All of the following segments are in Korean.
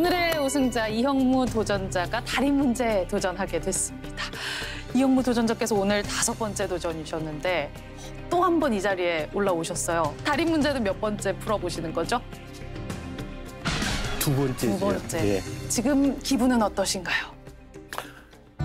오늘의 우승자 이형무 도전자가 달인 문제에 도전하게 됐습니다. 이형무 도전자께서 오늘 다섯 번째 도전이셨는데 또 한 번 이 자리에 올라오셨어요. 달인 문제는 몇 번째 풀어보시는 거죠? 두 번째죠. 두 번째. 예. 지금 기분은 어떠신가요?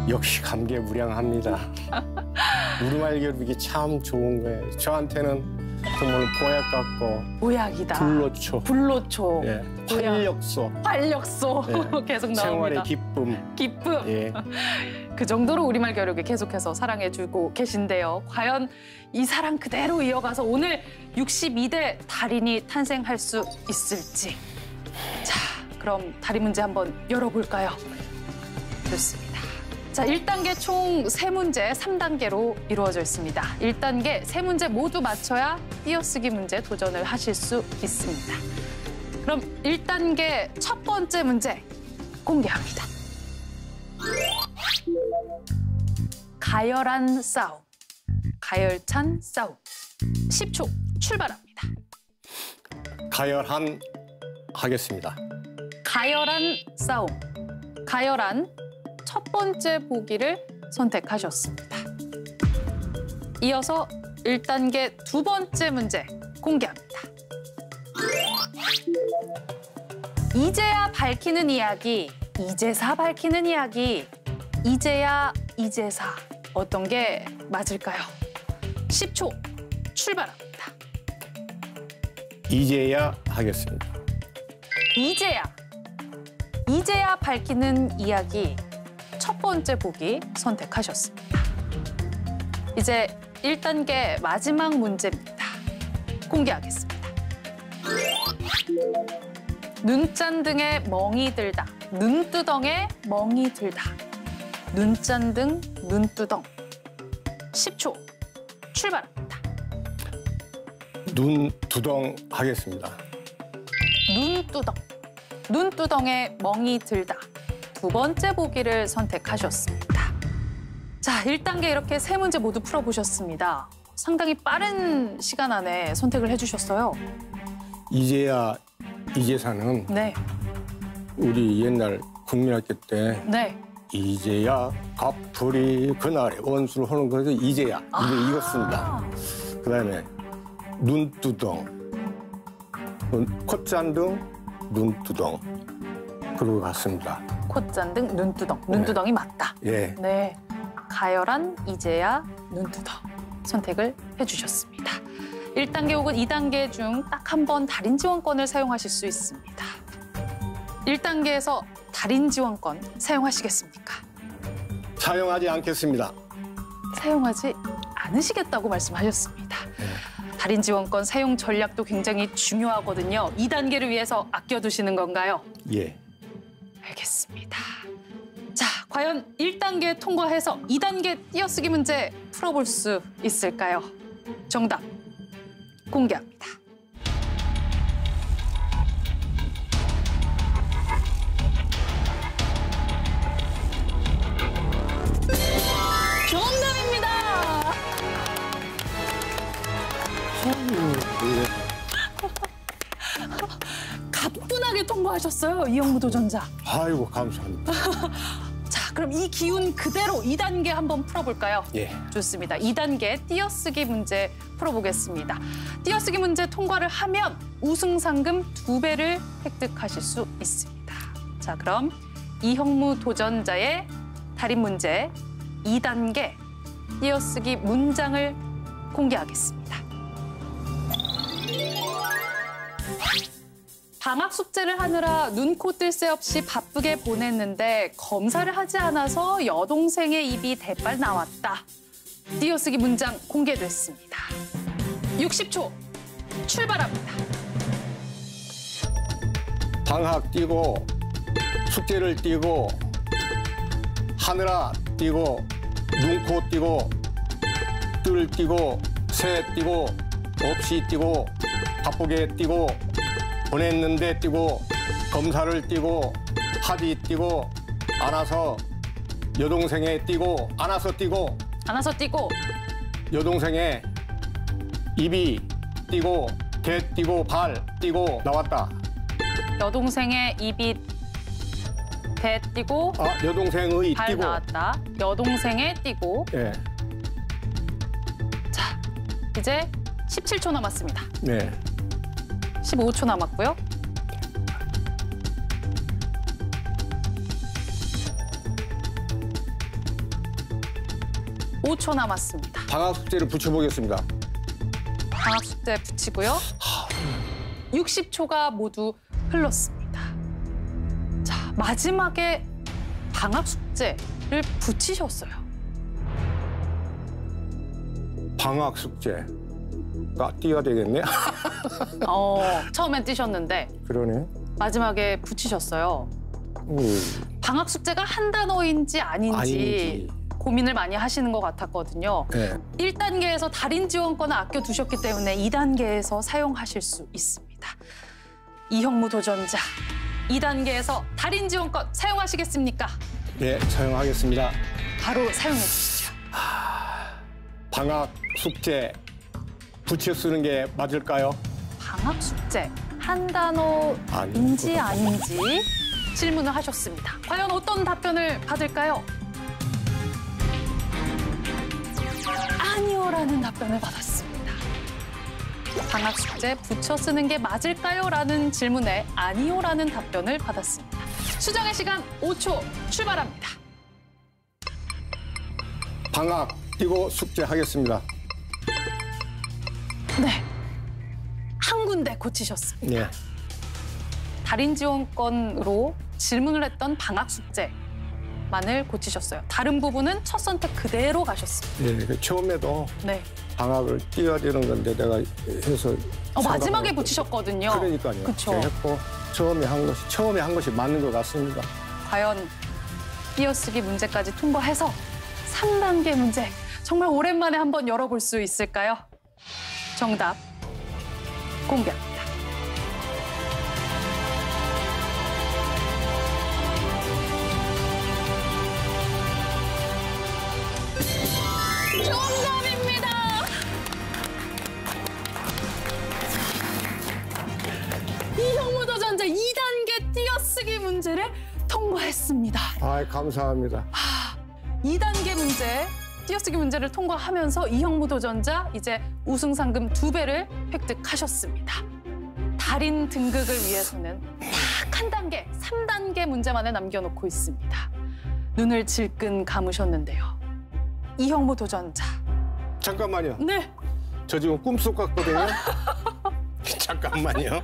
역시 감개무량합니다. 우루말 겨루기 참 좋은 거예요. 저한테는 정말 보약 같고 보약이다. 불로초, 불로초. 예. 보약. 활력소, 활력소 예. 계속 생활의 나옵니다. 기쁨. 기쁨. 예. 그 정도로 우리말 겨루기 계속해서 사랑해주고 계신데요. 과연 이 사랑 그대로 이어가서 오늘 62대 달인이 탄생할 수 있을지. 자, 그럼 달인 문제 한번 열어볼까요? 좋습니다. 자, 1단계 총 세문제 3단계로 이루어져 있습니다. 1단계 세문제 모두 맞춰야 띄어쓰기 문제 도전을 하실 수 있습니다. 그럼 1단계 첫 번째 문제 공개합니다. 가열한 싸움, 가열찬 싸움. 10초 출발합니다. 가열한 하겠습니다. 가열한 싸움, 가열한 첫 번째 보기를 선택하셨습니다. 이어서 1단계 두 번째 문제 공개합니다. 이제야 밝히는 이야기, 이제사 밝히는 이야기, 이제야 이제사 어떤 게 맞을까요? 10초 출발합니다. 이제야 하겠습니다. 이제야 이제야 밝히는 이야기 첫 번째 보기 선택하셨습니다. 이제 1단계 마지막 문제입니다. 공개하겠습니다. 눈짠등에 멍이 들다. 눈두덩에 멍이 들다. 눈짠등 눈두덩. 10초 출발합니다. 눈 두덩 하겠습니다. 눈두덩. 눈두덩에 멍이 들다. 두 번째 보기를 선택하셨습니다. 자, 1단계 이렇게 세 문제 모두 풀어보셨습니다. 상당히 빠른 시간 안에 선택을 해주셨어요. 이제야 이제사는 네, 우리 옛날 국민학교 때 네. 이제야 갑풀이 그날에 원수를 하는 거에서 이제야 이게 이겼습니다. 그다음에 눈두덩, 눈- 콧잔등, 눈두덩 그러고 갔습니다. 콧잔 등, 눈두덩. 눈두덩이 맞다. 예, 네. 가열한 이제야 눈두덩 선택을 해주셨습니다. 1단계 혹은 2단계 중 딱 한 번 달인 지원권을 사용하실 수 있습니다. 1단계에서 달인 지원권 사용하시겠습니까? 사용하지 않겠습니다. 사용하지 않으시겠다고 말씀하셨습니다. 달인 지원권 사용 전략도 굉장히 중요하거든요. 2단계를 위해서 아껴두시는 건가요? 예, 알겠습니다. 자, 과연 1단계 통과해서 2단계 띄어쓰기 문제 풀어볼 수 있을까요? 정답 공개합니다. 하게 통과하셨어요, 이영무 도전자. 아이고 감사합니다. 자, 그럼 이 기운 그대로 2단계 한번 풀어볼까요? 예, 좋습니다. 2단계 띄어쓰기 문제 풀어보겠습니다. 띄어쓰기 문제 통과를 하면 우승 상금 두배를 획득하실 수 있습니다. 자, 그럼 이형무 도전자의 달인 문제 2단계 띄어쓰기 문장을 공개하겠습니다. 방학 숙제를 하느라 눈 코 뜰 새 없이 바쁘게 보냈는데 검사를 하지 않아서 여동생의 입이 대빨 나왔다. 띄어쓰기 문장 공개됐습니다. 60초 출발합니다. 방학 뛰고 숙제를 뛰고 하늘아 뛰고 눈 코 뛰고 뜰 뛰고 새 뛰고 없이 뛰고 바쁘게 뛰고 보냈는데 뛰고 검사를 뛰고 하디 뛰고 안아서 여동생에 뛰고 안아서 뛰고 안아서 뛰고 여동생의 입이 뛰고 개 뛰고 발 뛰고 나왔다. 여동생의 입이 배 띄고 아, 여동생의 발 띄고. 나왔다. 여동생의 띄고. 예. 자, 이제 17초 남았습니다. 네. 15초 남았고요. 오 초 남았습니다. 방학 숙제를 붙여보겠습니다. 방학 숙제 붙이고요. 60초가 모두 흘렀습니다. 자, 마지막에 방학 숙제를 붙이셨어요. 방학 숙제. 가 띄어야 되겠네. 어, 처음엔 뛰셨는데 그러네. 마지막에 붙이셨어요. 음, 방학 숙제가 한 단어인지 아닌지, 아닌지. 고민을 많이 하시는 것 같았거든요. 네. 1단계에서 달인 지원권을 아껴두셨기 때문에 2단계에서 사용하실 수 있습니다. 이형무 도전자, 2단계에서 달인 지원권 사용하시겠습니까? 네, 사용하겠습니다. 바로 사용해 주시죠. 방학 숙제 붙여 쓰는 게 맞을까요? 방학 숙제 한 단어인지 아닌지 질문을 하셨습니다. 과연 어떤 답변을 받을까요? 아니요라는 답변을 받았습니다. 방학 숙제 붙여 쓰는 게 맞을까요? 라는 질문에 아니요라는 답변을 받았습니다. 수정의 시간 5초 출발합니다. 방학 띄고 숙제 하겠습니다. 네. 한 군데 고치셨습니다. 네. 달인 지원권으로 질문을 했던 방학 숙제만을 고치셨어요. 다른 부분은 첫 선택 그대로 가셨습니다. 네, 그 처음에도 네. 방학을 되는 건데 내가 해서 어, 마지막에 붙이셨거든요. 그러니까요. 그쵸. 했고 처음에 한 것이 처음에 한 것이 맞는 것 같습니다. 과연 띄어쓰기 문제까지 통과해서 3단계 문제 정말 오랜만에 한번 열어볼 수 있을까요? 정답 공개합니다. 정답입니다. 이 형무 도전자 2단계 띄어쓰기 문제를 통과했습니다. 아, 감사합니다. 2단계 문제, 띄어쓰기 문제를 통과하면서 이형무 도전자 이제 우승 상금 두 배를 획득하셨습니다. 달인 등극을 위해서는 딱 한 단계, 3단계 문제만을 남겨놓고 있습니다. 눈을 질끈 감으셨는데요. 이형무 도전자. 잠깐만요. 네, 저 지금 꿈속 같거든요. 잠깐만요.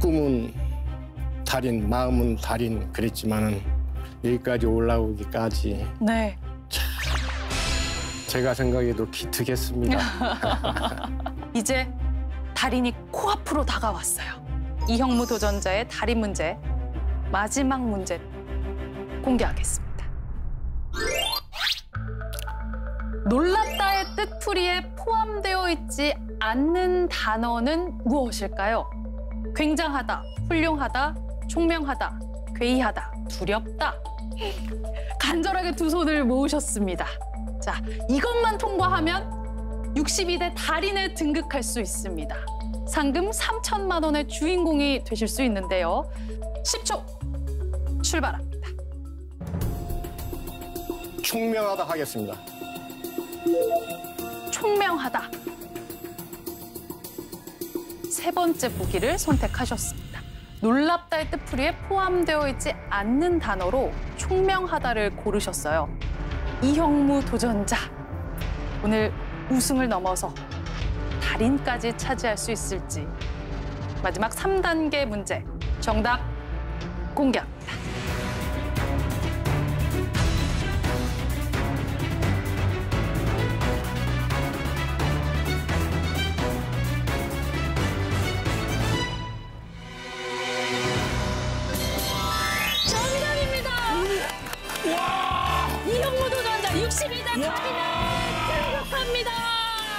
꿈은 달인, 마음은 달인 그랬지만은 여기까지 올라오기까지 네. 제가 생각해도 기특했습니다. 이제 달인이 코앞으로 다가왔어요. 이형무 도전자의 달인 문제, 마지막 문제 공개하겠습니다. 놀랍다의 뜻풀이에 포함되어 있지 않는 단어는 무엇일까요? 굉장하다, 훌륭하다, 총명하다, 괴이하다, 두렵다. 간절하게 두 손을 모으셨습니다. 자, 이것만 통과하면 62대 달인에 등극할 수 있습니다. 상금 3천만 원의 주인공이 되실 수 있는데요. 10초 출발합니다. 총명하다 하겠습니다. 총명하다. 세 번째 보기를 선택하셨습니다. 놀랍다의 뜻풀이에 포함되어 있지 않는 단어로 총명하다를 고르셨어요. 이형무 도전자. 오늘 우승을 넘어서 달인까지 차지할 수 있을지. 마지막 3단계 문제. 정답 공개 62대 달인에 등극합니다.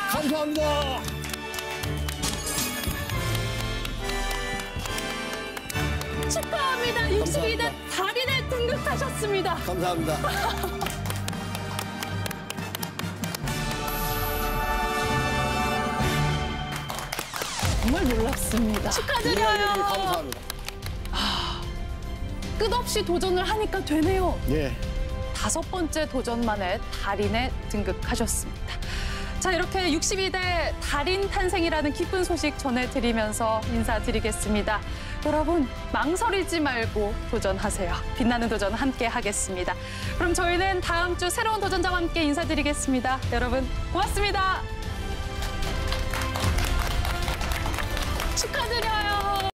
감사합니다. 축하합니다. 62대 달인에 등극하셨습니다. 감사합니다. 정말 놀랍습니다. 축하드려요. 감사합니다. 끝없이 도전을 하니까 되네요. 예. 다섯 번째 도전만에 달인에 등극하셨습니다. 자, 이렇게 62대 달인 탄생이라는 기쁜 소식 전해드리면서 인사드리겠습니다. 여러분, 망설이지 말고 도전하세요. 빛나는 도전 함께 하겠습니다. 그럼 저희는 다음 주 새로운 도전자와 함께 인사드리겠습니다. 여러분, 고맙습니다. 축하드려요.